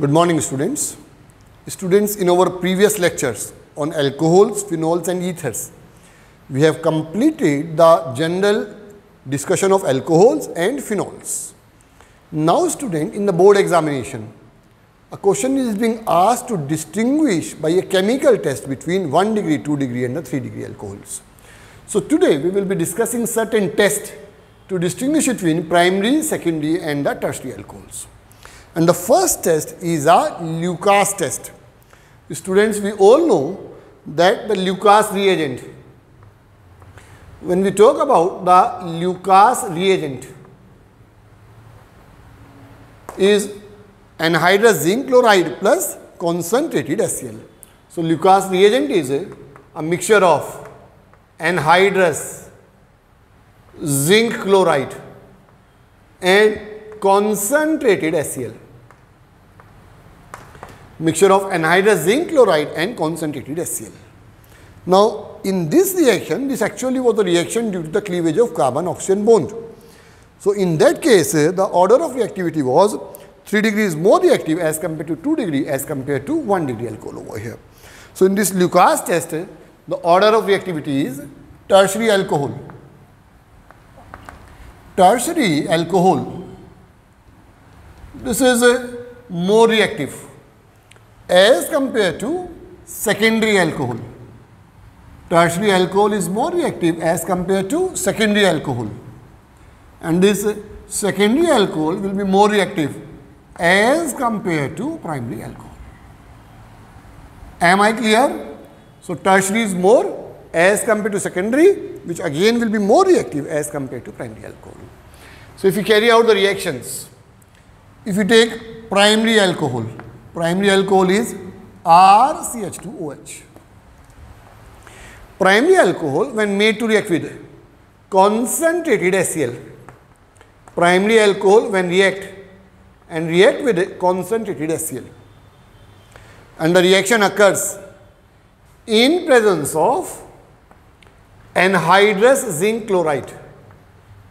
Good morning students. Students in our previous lectures on alcohols, phenols and ethers, we have completed the general discussion of alcohols and phenols. Now student in the board examination, a question is being asked to distinguish by a chemical test between 1 degree, 2 degree and the 3 degree alcohols. So today we will be discussing certain tests to distinguish between primary, secondary and the tertiary alcohols. And the first test is a Lucas test. Students, we all know that the Lucas reagent, when we talk about the Lucas reagent, is anhydrous zinc chloride plus concentrated HCl. So, Lucas reagent is a, a mixture of anhydrous zinc chloride and concentrated HCl. Mixture of anhydrous zinc chloride and concentrated HCl. Now, in this reaction, this actually was a reaction due to the cleavage of carbon-oxygen bond. So, in that case, the order of reactivity was 3 degrees more reactive as compared to 2 degree as compared to 1 degree alcohol over here. So, in this Lucas test, the order of reactivity is tertiary alcohol. Tertiary alcohol, this is more reactive as compared to secondary alcohol. Tertiary alcohol is more reactive as compared to secondary alcohol. And this secondary alcohol will be more reactive as compared to primary alcohol. Am I clear? So, tertiary is more as compared to secondary which again will be more reactive as compared to primary alcohol. So, if you carry out the reactions, if you take primary alcohol, primary alcohol is RCH2OH. Primary alcohol when made to react with concentrated HCl, primary alcohol when react and react with concentrated HCl and the reaction occurs in presence of anhydrous zinc chloride.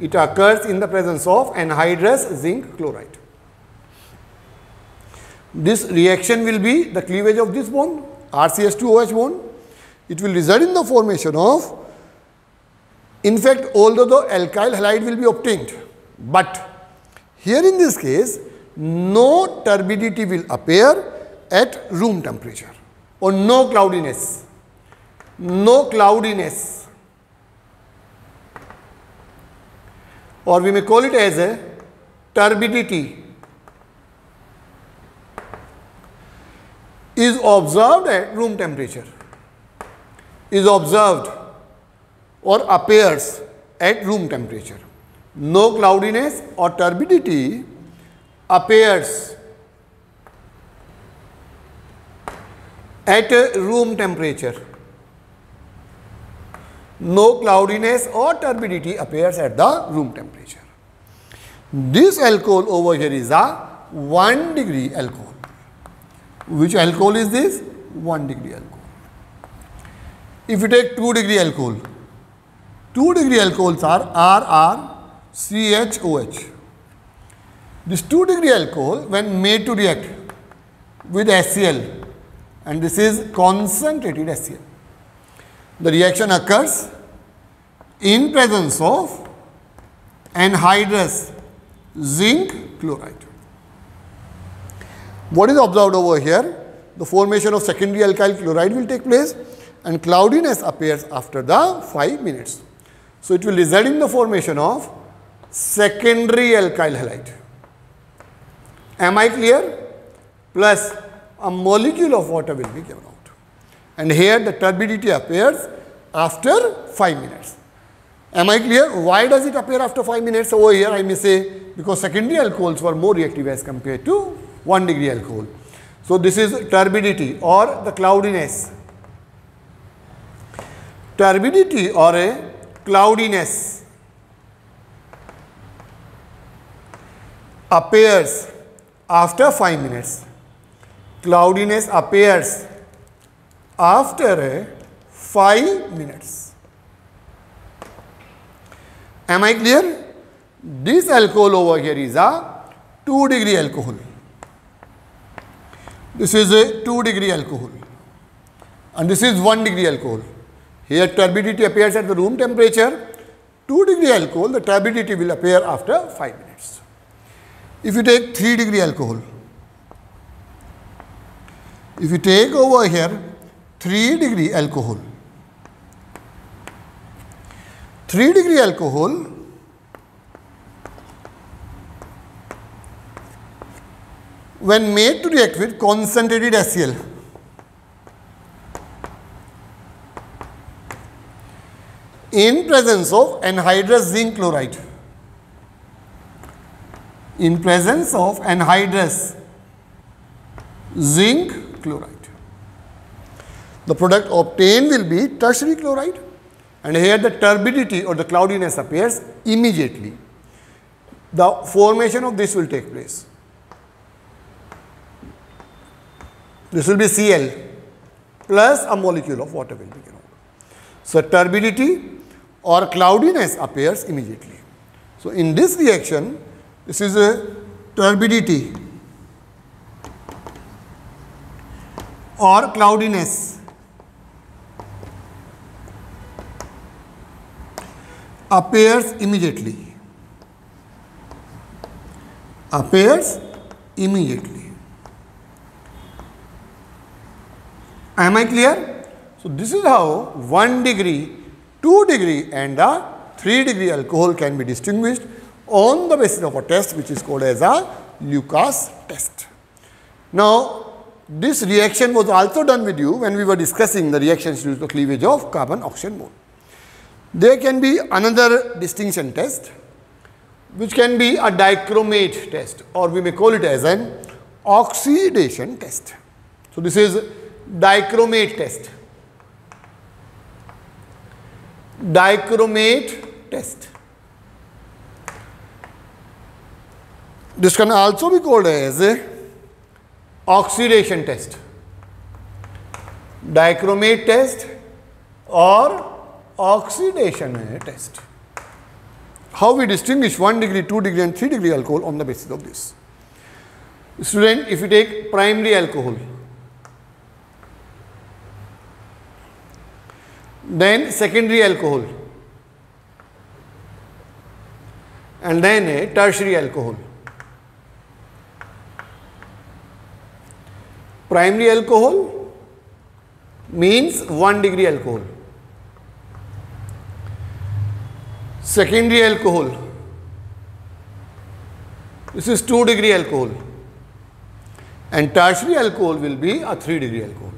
It occurs in the presence of anhydrous zinc chloride. This reaction will be the cleavage of this bond, RCH2OH bond. It will result in the formation of, in fact, although the alkyl halide will be obtained, but here in this case, no turbidity will appear at room temperature or no cloudiness, no cloudiness. Or we may call it as a turbidity is observed at room temperature, is observed or appears at room temperature. No cloudiness or turbidity appears at room temperature. No cloudiness or turbidity appears at the room temperature. This alcohol over here is a 1 degree alcohol. Which alcohol is this? 1 degree alcohol. If you take 2 degree alcohol, 2 degree alcohols are RRCHOH. This 2 degree alcohol when made to react with HCl and this is concentrated HCl. The reaction occurs in presence of anhydrous zinc chloride. What is observed over here? The formation of secondary alkyl chloride will take place and cloudiness appears after the 5 minutes. So, it will result in the formation of secondary alkyl halide. Am I clear? Plus a molecule of water will be given out. And here the turbidity appears after 5 minutes. Am I clear? Why does it appear after 5 minutes? Over here I may say because secondary alcohols were more reactive as compared to 1 degree alcohol. So, this is turbidity or the cloudiness. Turbidity or a cloudiness appears after 5 minutes. Cloudiness appears after 5 minutes. Am I clear? This alcohol over here is a 2 degree alcohol. This is a 2 degree alcohol and this is 1 degree alcohol. Here turbidity appears at the room temperature. 2 degree alcohol, the turbidity will appear after 5 minutes. If you take 3 degree alcohol, if you take over here 3 degree alcohol, 3 degree alcohol when made to react with concentrated HCl in presence of anhydrous zinc chloride. In presence of anhydrous zinc chloride. The product obtained will be tertiary chloride and here the turbidity or the cloudiness appears immediately. The formation of this will take place this will be Cl plus a molecule of water will be given. So turbidity or cloudiness appears immediately. So, in this reaction, this is a turbidity or cloudiness. Appears immediately. Appears immediately am i clear so this is how 1 degree 2 degree and a 3 degree alcohol can be distinguished on the basis of a test which is called as a Lucas test. Now, this reaction was also done with you when we were discussing the reactions due to cleavage of carbon oxygen bond. There can be another distinction test which can be a dichromate test or we may call it as an oxidation test. So, this is dichromate test. Dichromate test. This can also भी called as oxidation test dichromate test और oxidation test how we distinguish one degree two degree and three degree alcohol on the basis of this student if you take primary alcohol then secondary alcohol and then a tertiary alcohol. Primary alcohol means 1 degree alcohol. Secondary alcohol, this is 2 degree alcohol and tertiary alcohol will be a 3 degree alcohol.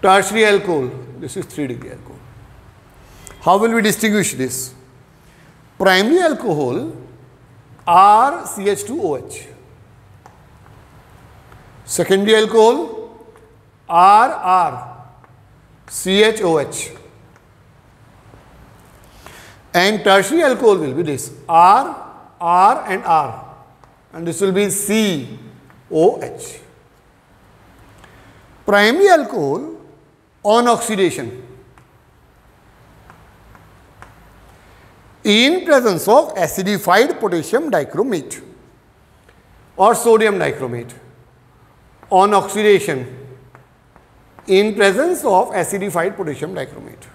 Tertiary alcohol this is 3 degree alcohol. How will we distinguish this? Primary alcohol R CH2OH. Secondary alcohol R R CHOH. And tertiary alcohol will be this R R and R and this will be COH. Primary alcohol on oxidation in presence of acidified potassium dichromate or sodium dichromate on oxidation in presence of acidified potassium dichromate.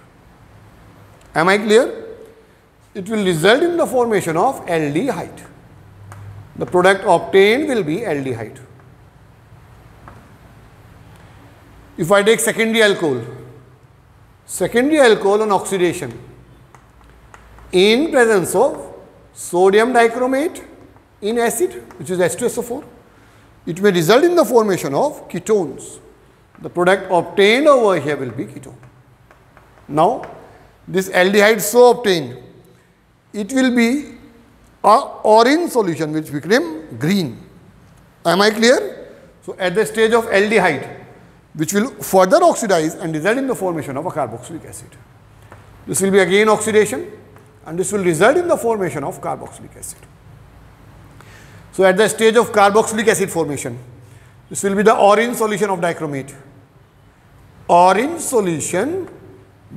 Am I clear? It will result in the formation of aldehyde. The product obtained will be aldehyde. If I take secondary alcohol, secondary alcohol on oxidation in presence of sodium dichromate in acid which is H2SO4, it may result in the formation of ketones. The product obtained over here will be ketone. Now, this aldehyde so obtained, it will be a orange solution which became green. Am I clear? So, at the stage of aldehyde, which will further oxidize and result in the formation of a carboxylic acid. This will be again oxidation and this will result in the formation of carboxylic acid. So, at the stage of carboxylic acid formation, this will be the orange solution of dichromate. Orange solution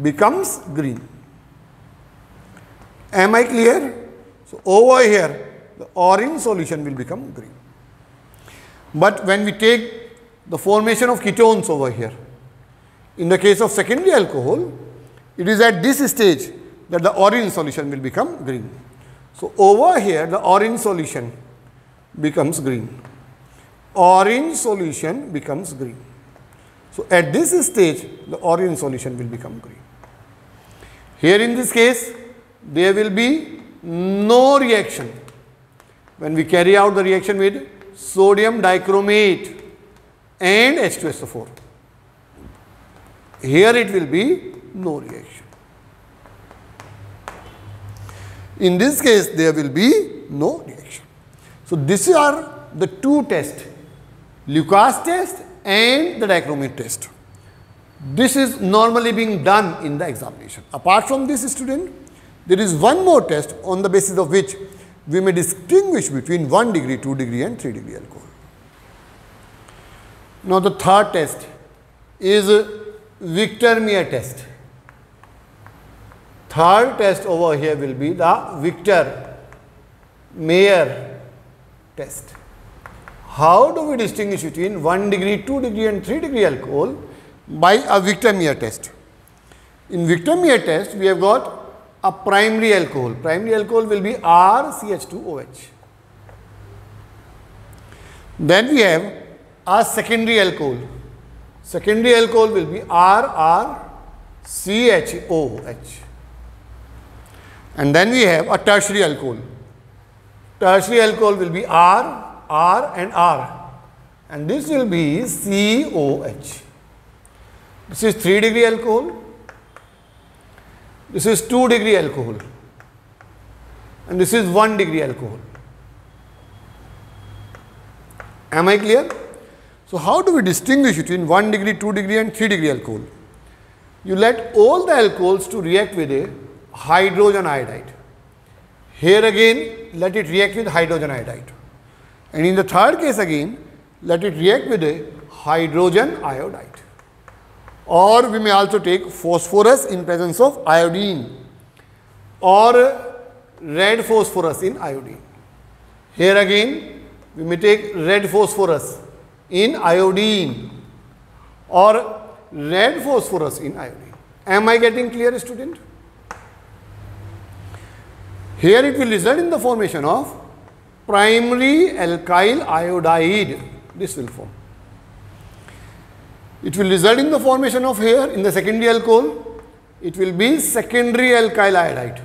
becomes green. Am I clear? So, over here the orange solution will become green. But when we take the formation of ketones over here. In the case of secondary alcohol, it is at this stage that the orange solution will become green. So, over here the orange solution becomes green. Orange solution becomes green. So, at this stage the orange solution will become green. Here in this case there will be no reaction when we carry out the reaction with sodium dichromate and H2SO4. Here it will be no reaction. In this case there will be no reaction. So, these are the two tests Lucas test and the dichromate test. This is normally being done in the examination. Apart from this student, there is one more test on the basis of which we may distinguish between 1 degree, 2 degree and 3 degree alcohol. Now, the third test is Victor-Meyer test. Third test over here will be the Victor-Meyer test. How do we distinguish between 1 degree, 2 degree and 3 degree alcohol? By a Victor-Meyer test. In Victor-Meyer test, we have got a primary alcohol. Primary alcohol will be RCH2OH. Then we have a secondary alcohol. Secondary alcohol will be RRCHOH. And then we have a tertiary alcohol. Tertiary alcohol will be R, R and R. And this will be COH. This is 3 degree alcohol. This is 2 degree alcohol and this is 1 degree alcohol. Am I clear? So, how do we distinguish between 1 degree, 2 degree and 3 degree alcohol? You let all the alcohols to react with a hydrogen iodide. Here again let it react with hydrogen iodide and in the third case again let it react with a hydrogen iodide or we may also take phosphorus in presence of iodine or red phosphorus in iodine. Here again we may take red phosphorus in iodine or red phosphorus in iodine. Am I getting clear student? Here it will result in the formation of primary alkyl iodide. This will form. It will result in the formation of here in the secondary alcohol, it will be secondary alkyl iodide.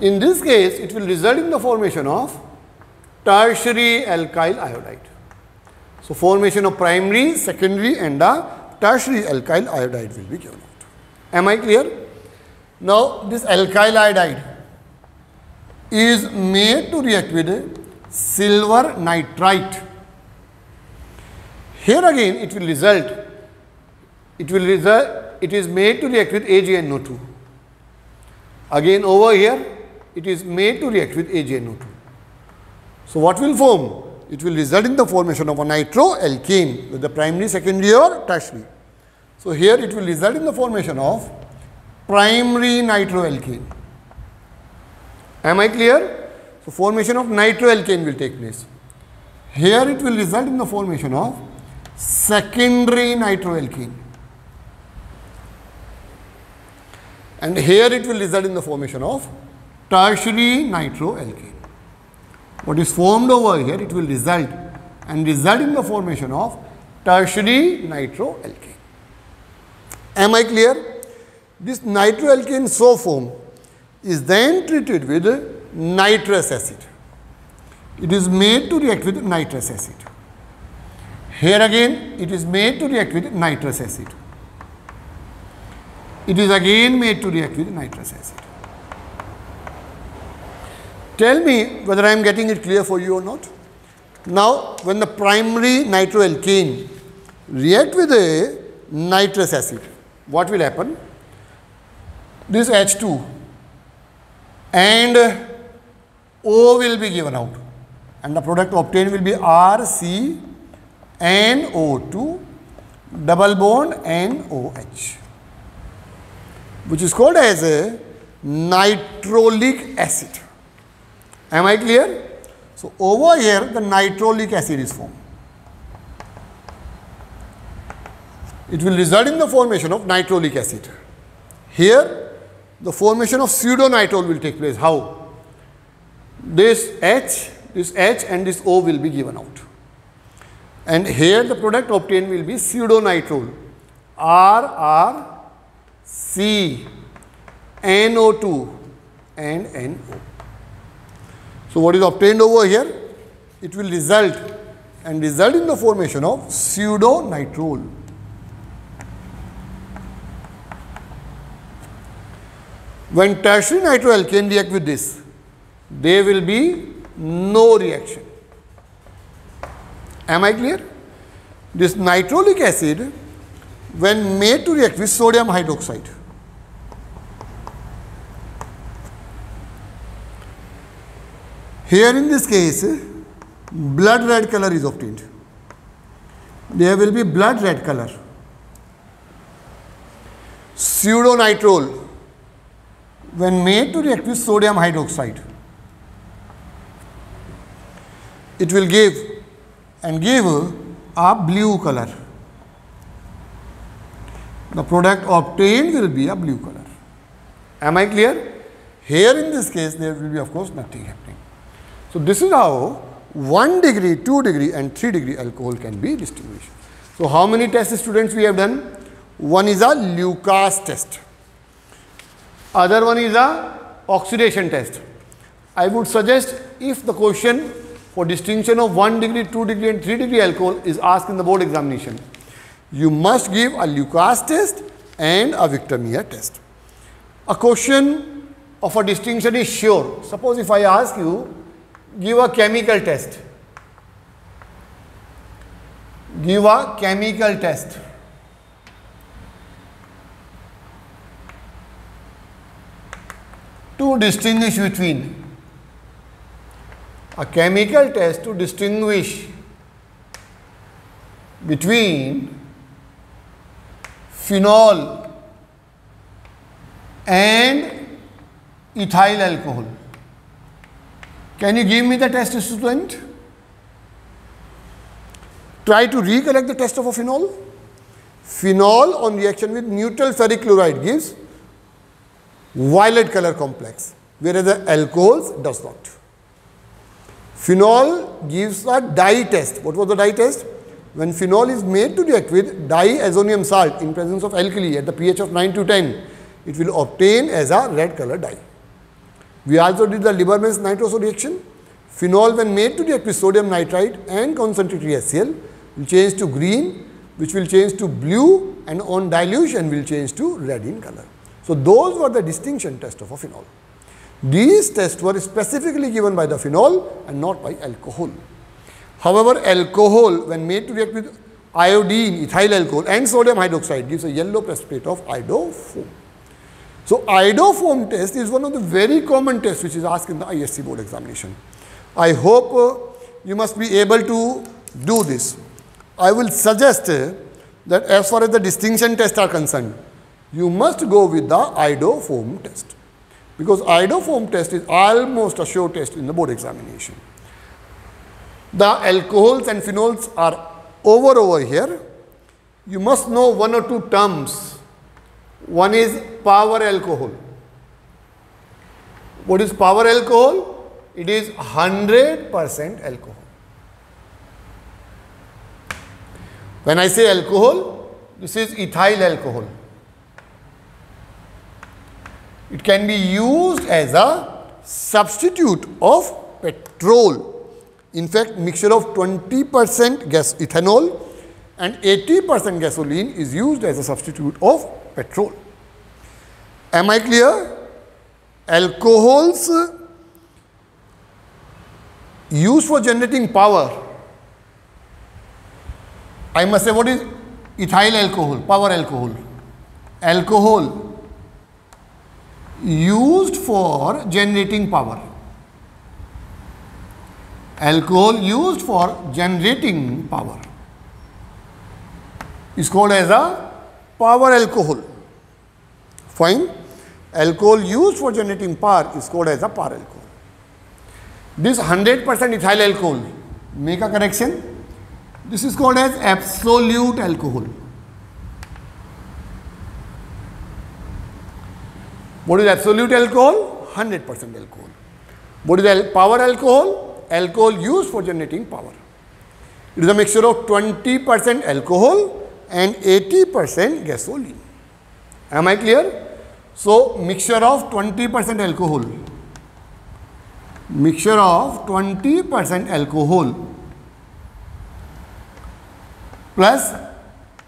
In this case, it will result in the formation of tertiary alkyl iodide. So, formation of primary, secondary and the tertiary alkyl iodide will be given out. Am I clear? Now, this alkyl iodide is made to react with silver nitrite here again it will result, it will result, it is made to react with AgNO2. Again over here it is made to react with AgNO2. So what will form? It will result in the formation of a nitroalkane with the primary, secondary or tertiary. So here it will result in the formation of primary nitroalkane. Am I clear? So formation of nitroalkane will take place. Here it will result in the formation of secondary nitroalkane. And here it will result in the formation of tertiary nitroalkane. What is formed over here, it will result and result in the formation of tertiary nitroalkane. Am I clear? This nitroalkane so formed is then treated with nitrous acid. It is made to react with nitrous acid. Here again it is made to react with nitrous acid. It is again made to react with nitrous acid. Tell me whether I am getting it clear for you or not. Now, when the primary nitroalkane react with a nitrous acid, what will happen? This H2 and O will be given out and the product obtained will be RC NO2 double bond NOH which is called as a nitrolic acid. Am I clear? So over here the nitrolic acid is formed. It will result in the formation of nitrolic acid. Here the formation of pseudonitrile will take place. How? This H, this H and this O will be given out. And here the product obtained will be pseudonitrile. R R C NO2 and NO. So what is obtained over here? It will result and result in the formation of pseudonitrile. When tertiary nitroalkane react with this, there will be no reaction. Am I clear? This nitrolic acid, when made to react with sodium hydroxide, Here in this case, blood red color is obtained. There will be blood red color. Pseudonitrile, when made to react with sodium hydroxide, it will give and give a blue color. The product obtained will be a blue color. Am I clear? Here in this case, there will be of course nothing. So, this is how 1 degree, 2 degree and 3 degree alcohol can be distinguished. So, how many tests students we have done? One is a Lucas test. Other one is a oxidation test. I would suggest if the question for distinction of 1 degree, 2 degree and 3 degree alcohol is asked in the board examination, you must give a Lucas test and a Victor Meyer test. A question of a distinction is sure. Suppose if I ask you give a chemical test. Give a chemical test. To distinguish between a chemical test to distinguish between phenol and ethyl alcohol. Can you give me the test student? Try to recollect the test of a phenol. Phenol on reaction with neutral ferric chloride gives violet color complex, whereas the alcohols does not. Phenol gives a dye test. What was the dye test? When phenol is made to react with diazonium salt in presence of alkali at the pH of 9 to 10, it will obtain as a red color dye. We also did the Liebermann's nitroso reaction. Phenol when made to react with sodium nitrite and concentrated HCl will change to green which will change to blue and on dilution will change to red in color. So, those were the distinction test of a phenol. These tests were specifically given by the phenol and not by alcohol. However, alcohol when made to react with iodine, ethyl alcohol and sodium hydroxide gives a yellow precipitate of iodoform. So, iodoform test is one of the very common tests which is asked in the ISC board examination. I hope uh, you must be able to do this. I will suggest uh, that as far as the distinction tests are concerned, you must go with the iodoform test because iodoform test is almost a sure test in the board examination. The alcohols and phenols are over over here. You must know one or two terms one is power alcohol. What is power alcohol? It is 100% alcohol. When I say alcohol, this is ethyl alcohol. It can be used as a substitute of petrol. In fact, mixture of 20% gas ethanol and 80% gasoline is used as a substitute of petrol. Am I clear? Alcohols used for generating power. I must say what is ethyl alcohol, power alcohol. Alcohol used for generating power. Alcohol used for generating power is called as a power alcohol. Fine. Alcohol used for generating power is called as a power alcohol. This 100% ethyl alcohol, make a correction. This is called as absolute alcohol. What is absolute alcohol? 100% alcohol. What is al power alcohol? Alcohol used for generating power. It is a mixture of 20% alcohol and 80% gasoline. Am I clear? So, mixture of 20% alcohol, mixture of 20% alcohol plus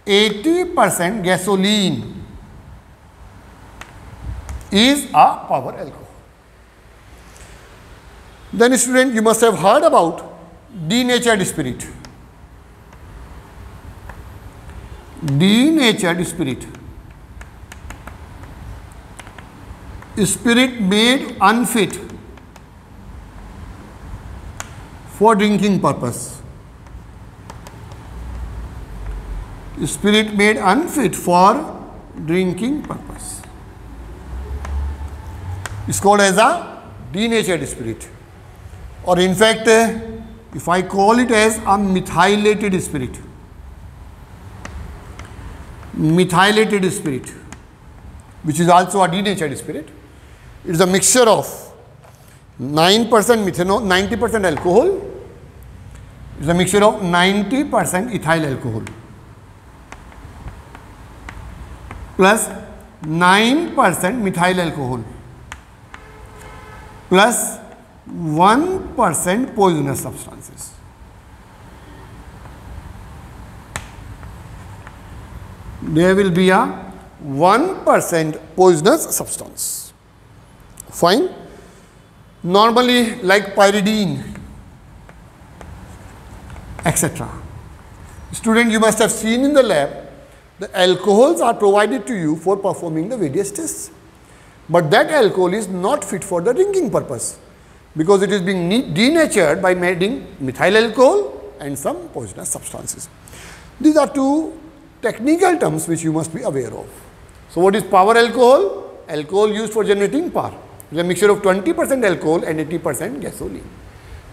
80% gasoline is a power alcohol. Then student you must have heard about denatured spirit. Denatured spirit. Spirit made unfit for drinking purpose. Spirit made unfit for drinking purpose is called as a denatured spirit or in fact if I call it as a methylated spirit methylated spirit which is also a denatured spirit it is a mixture of 9% methanol 90% alcohol is a mixture of 90% ethyl alcohol plus 9% methyl alcohol plus 1% poisonous substances. There will be a 1% poisonous substance. Fine. Normally like pyridine, etc. Student, you must have seen in the lab, the alcohols are provided to you for performing the various tests. But that alcohol is not fit for the drinking purpose because it is being denatured by adding methyl alcohol and some poisonous substances. These are two technical terms which you must be aware of. So, what is power alcohol? Alcohol used for generating power. It is a mixture of 20% alcohol and 80% gasoline.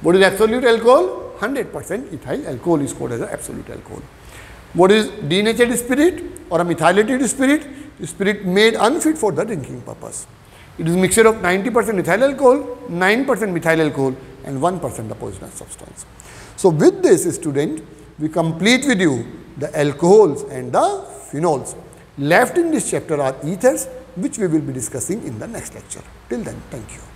What is absolute alcohol? 100% ethyl alcohol is called as absolute alcohol. What is denatured spirit or a methylated spirit? spirit made unfit for the drinking purpose. It is a mixture of 90% ethyl alcohol, 9% methyl alcohol and 1% the poisonous substance. So, with this student, we complete with you the alcohols and the phenols. Left in this chapter are ethers which we will be discussing in the next lecture. Till then, thank you.